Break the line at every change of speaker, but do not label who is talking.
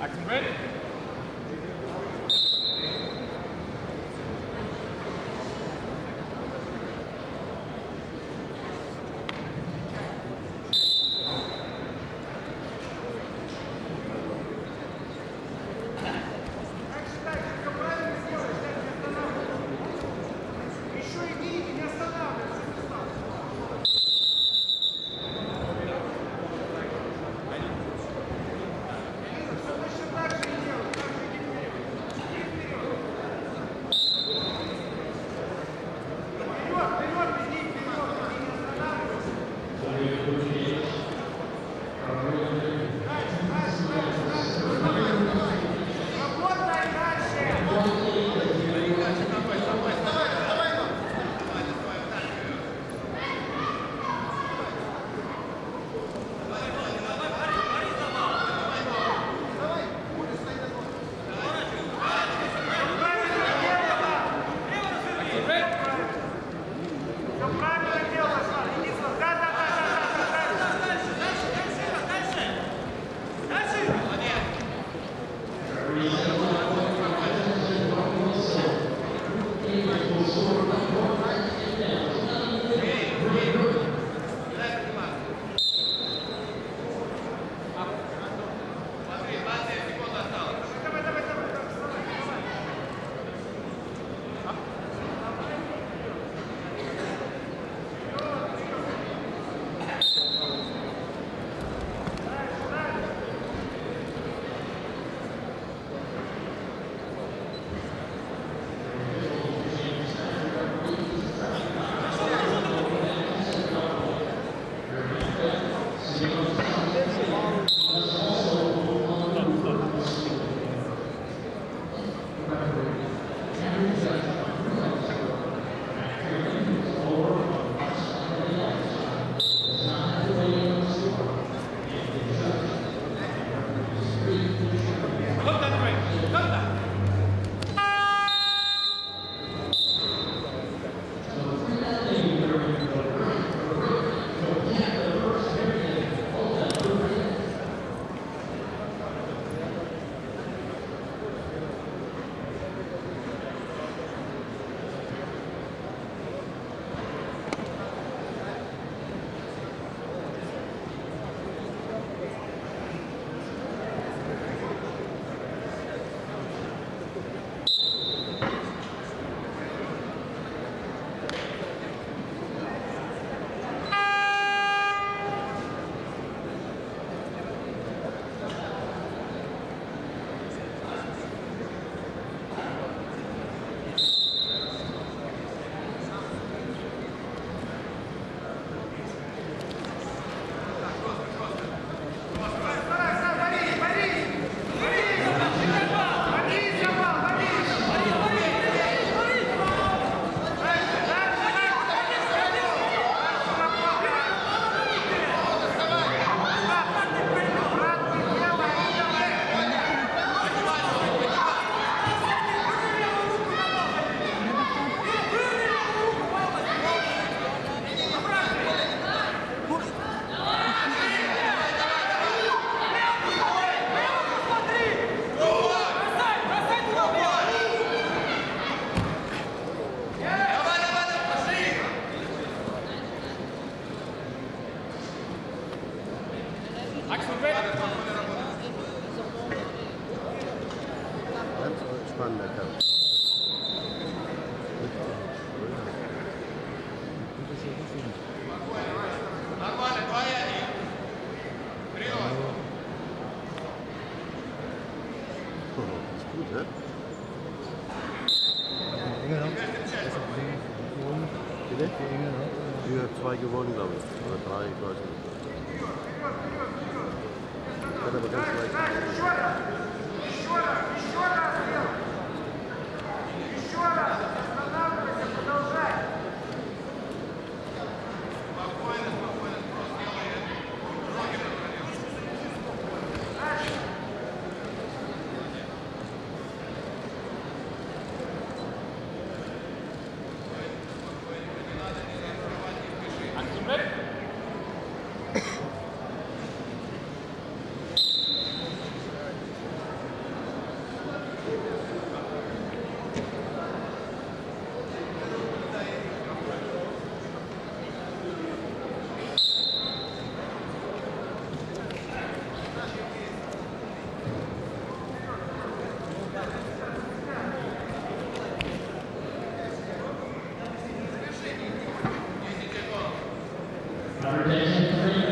Action ready.
Ganz spannender Kampf. Ne?
Bitte?
Die Engel hat
zwei gewonnen, glaube ich. Oder drei, ich weiß nicht. Hat aber
Number 10, three.